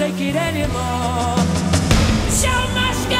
take it anymore. So much.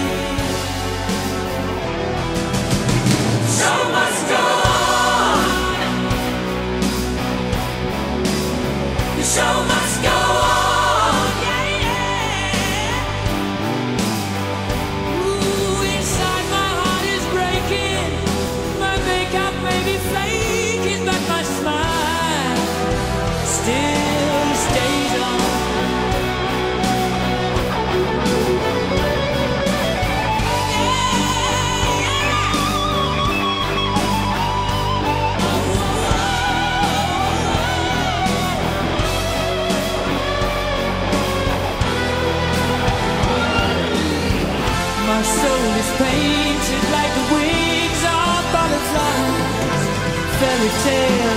fairy tale.